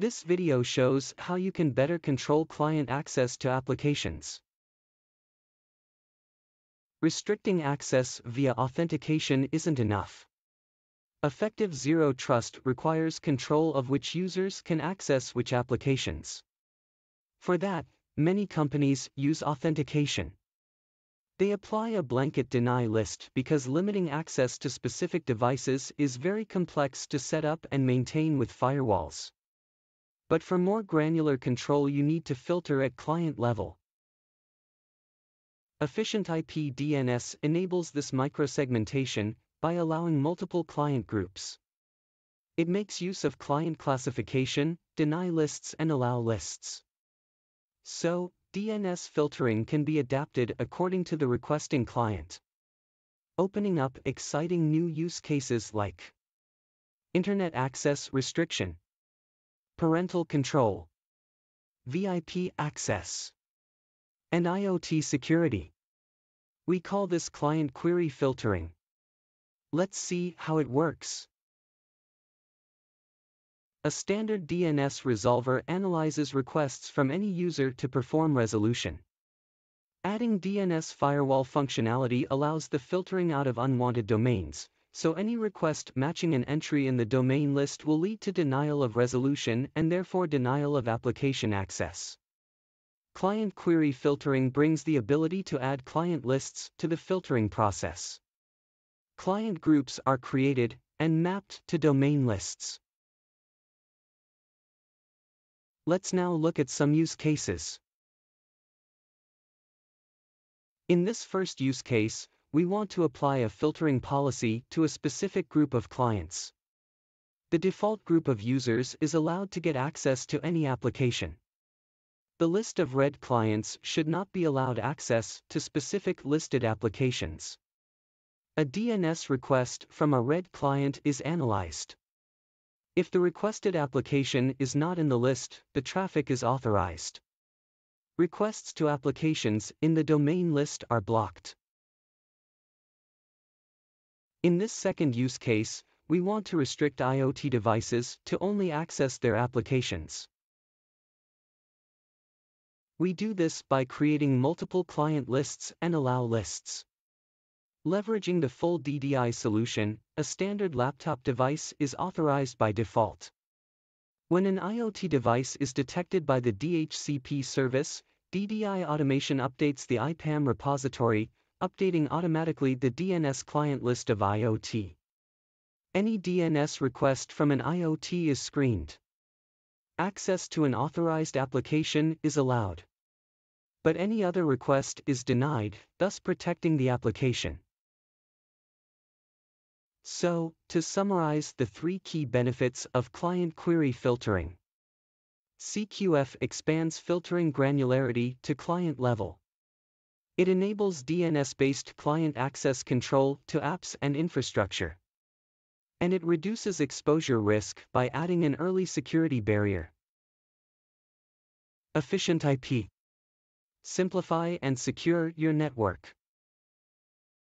This video shows how you can better control client access to applications. Restricting access via authentication isn't enough. Effective zero trust requires control of which users can access which applications. For that, many companies use authentication. They apply a blanket deny list because limiting access to specific devices is very complex to set up and maintain with firewalls. But for more granular control you need to filter at client level. EfficientIP DNS enables this microsegmentation, by allowing multiple client groups. It makes use of client classification, deny lists and allow lists. So, DNS filtering can be adapted according to the requesting client. Opening up exciting new use cases like Internet access restriction, parental control, VIP access, and IoT security. We call this client query filtering. Let's see how it works. A standard DNS resolver analyzes requests from any user to perform resolution. Adding DNS firewall functionality allows the filtering out of unwanted domains, so any request matching an entry in the domain list will lead to denial of resolution and therefore denial of application access. Client query filtering brings the ability to add client lists to the filtering process. Client groups are created and mapped to domain lists. Let's now look at some use cases. In this first use case, we want to apply a filtering policy to a specific group of clients. The default group of users is allowed to get access to any application. The list of red clients should not be allowed access to specific listed applications. A DNS request from a red client is analyzed. If the requested application is not in the list, the traffic is authorized. Requests to applications in the domain list are blocked. In this second use case, we want to restrict IoT devices to only access their applications. We do this by creating multiple client lists and allow lists. Leveraging the full DDI solution, a standard laptop device is authorized by default. When an IoT device is detected by the DHCP service, DDI automation updates the IPAM repository, updating automatically the DNS client list of IoT. Any DNS request from an IoT is screened. Access to an authorized application is allowed. But any other request is denied, thus protecting the application. So, to summarize the three key benefits of client query filtering. CQF expands filtering granularity to client level. It enables DNS-based client access control to apps and infrastructure. And it reduces exposure risk by adding an early security barrier. EfficientIP. Simplify and secure your network.